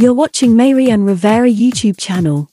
You're watching Mayrian Rivera YouTube channel.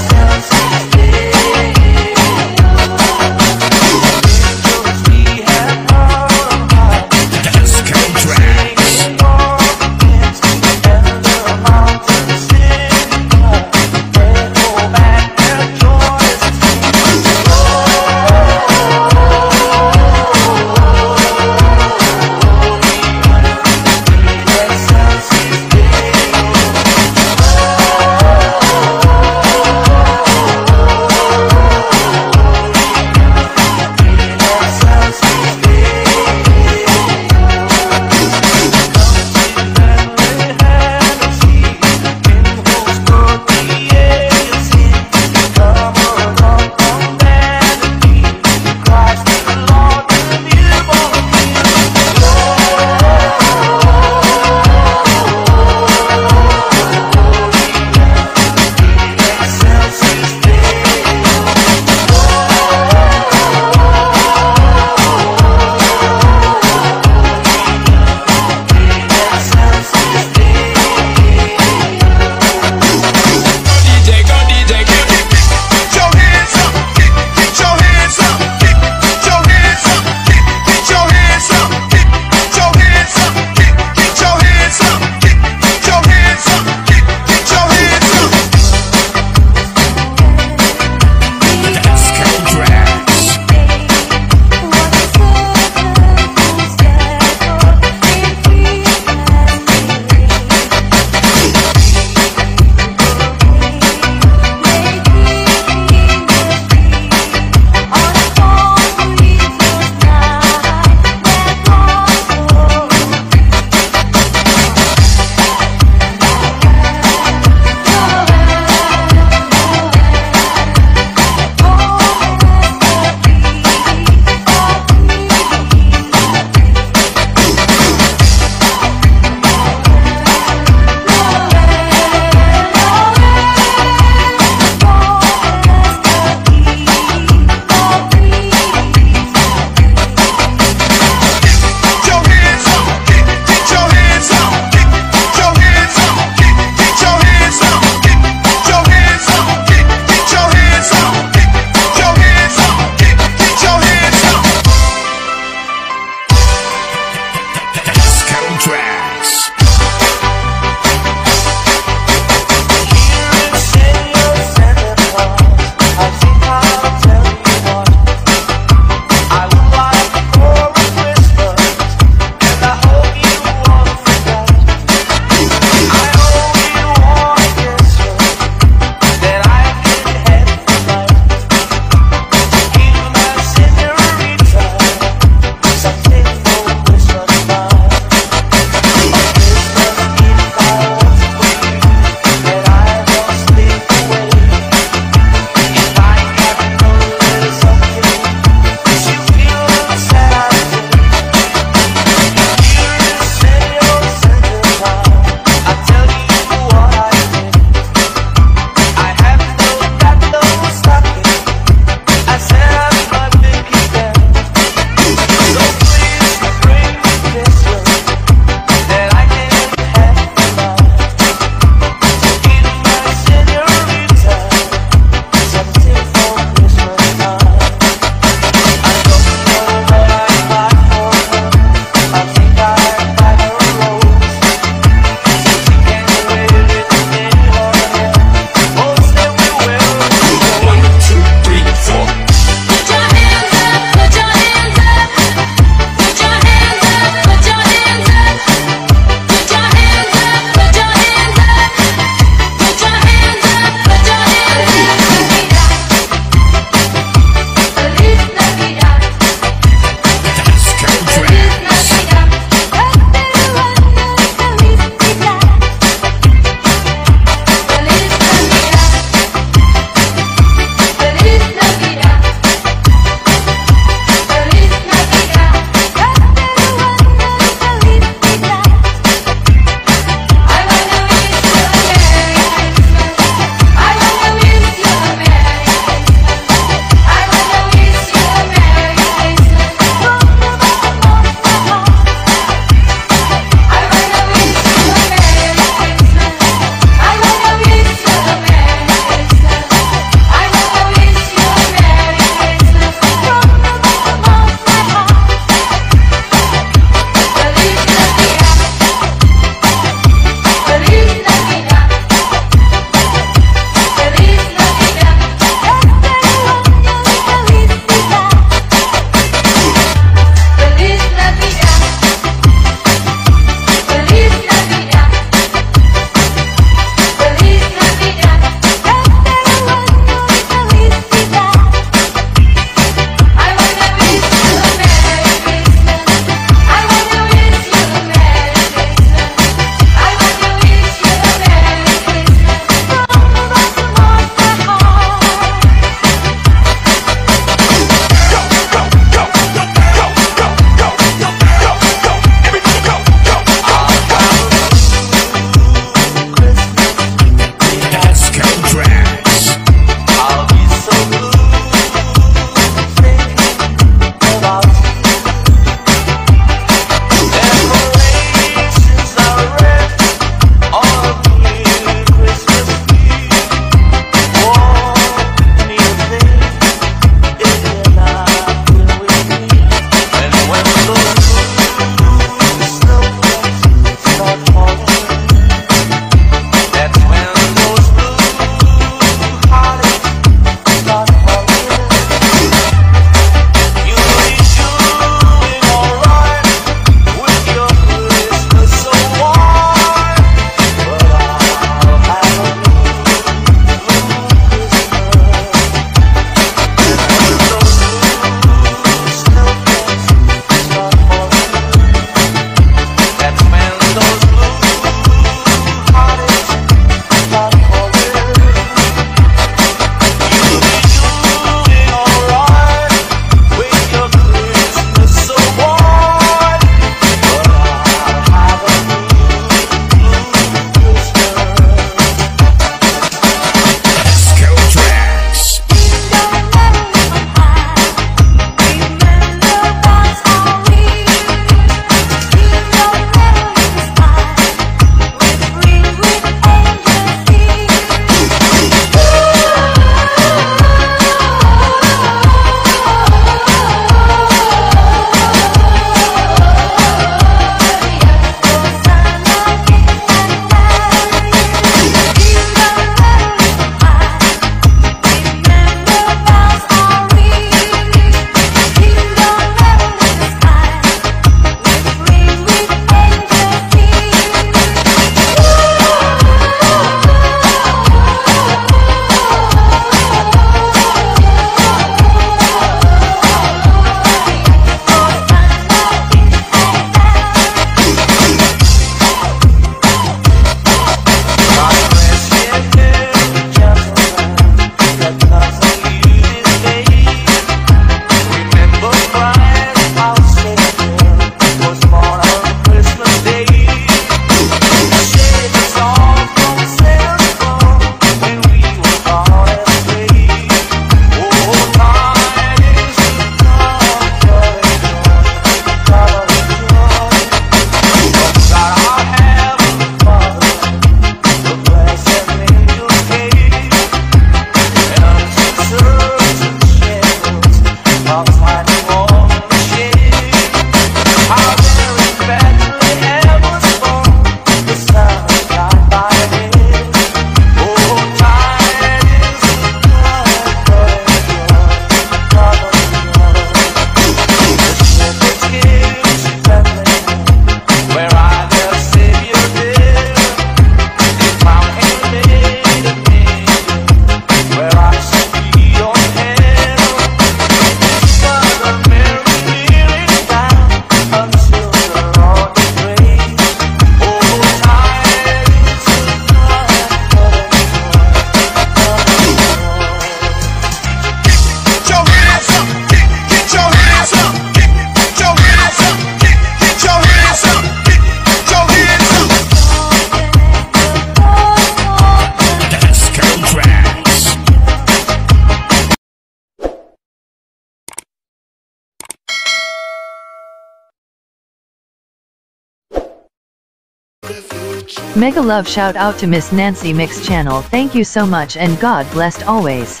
Mega love shout out to Miss Nancy Mix channel. Thank you so much and God blessed always.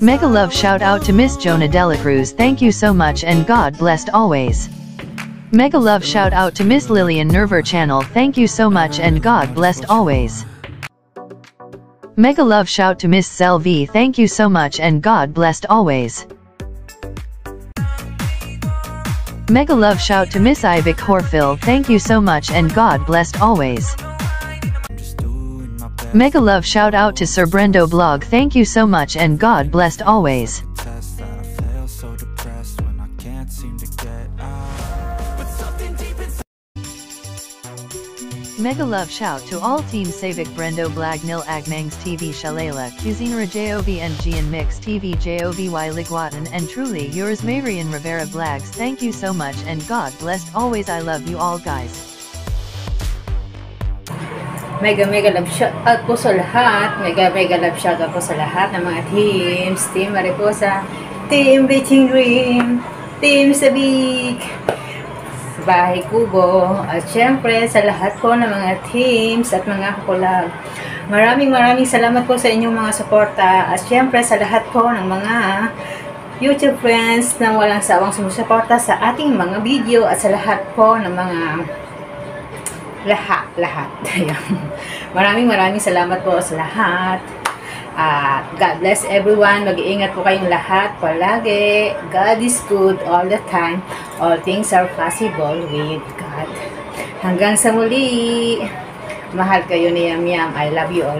Mega love shout out to Miss Jonah Delacruz. Thank you so much and God blessed always. Mega love shout out to Miss Lillian Nerver channel. Thank you so much and God blessed always. Mega love shout to Miss V. Thank you so much and God blessed always. Mega love shout to Miss Ivic Horfill. Thank you so much and God blessed always. Mega love shout out to Sir Brendo blog. Thank you so much and God blessed always. Mega love shout to all team Savic Brendo Blag Nil Agmangs TV Shalala Cuisine JOV and Mix TV JOVY Ligwatan and truly yours Mayrian Rivera Blags thank you so much and God blessed always I love you all guys. Mega mega love shout out po sa lahat. Mega mega love shout out po sa lahat ng mga teams. Team Mariposa, Team Reaching Dream, Team Sabik, sa Bahay Kubo, at syempre sa lahat po ng mga teams at mga kakulag. Maraming maraming salamat po sa inyong mga suporta at syempre sa lahat po ng mga YouTube friends na walang sawang sumusuporta sa ating mga video at sa lahat po ng mga lahat, lahat. Maraming maraming salamat po sa lahat. At God bless everyone. Mag-iingat po kayong lahat palagi. God is good all the time. All things are possible with God. Hanggang sa muli. Mahal kayo ni Yam Yam. I love you all.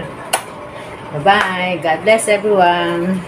Bye-bye. God bless everyone.